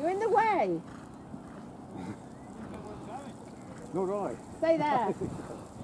You're in the way. Not right. Stay there.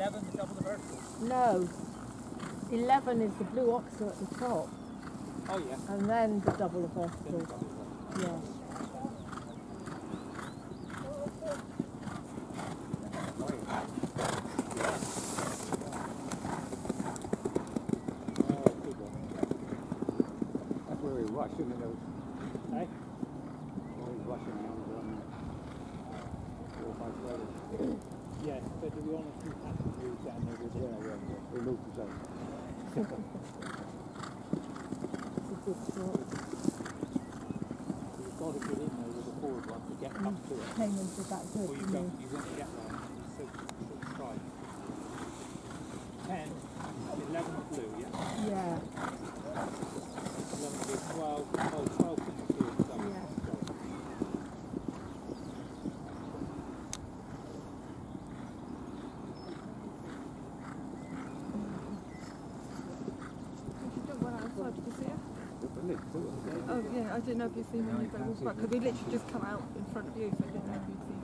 Eleven, the double the vertical. No. 11 is the blue oxer at the top, Oh yeah. and then the double of the vertical. double. Yeah. Good. That's where we rush, isn't it? Those, Eh? always rushing around four or five players. Yes, but to be honest, you have to move down there with Yeah, it. yeah, yeah. We moved the zone. It's a good shot. You've got to get in there with the forward one to get up to it. Cayman's did that good, Or you didn't don't, he? you won't get there. So, so straight. Ten, eleven blue, yeah? Yeah. Eleven blue, twelve, oh, twelve from the field, double. Yeah. Sorry. You don't run outside, did you see it? It? Oh yeah, I didn't know if you'd seen when you go walk back because we literally just come out in front of you, so I didn't know if you'd seen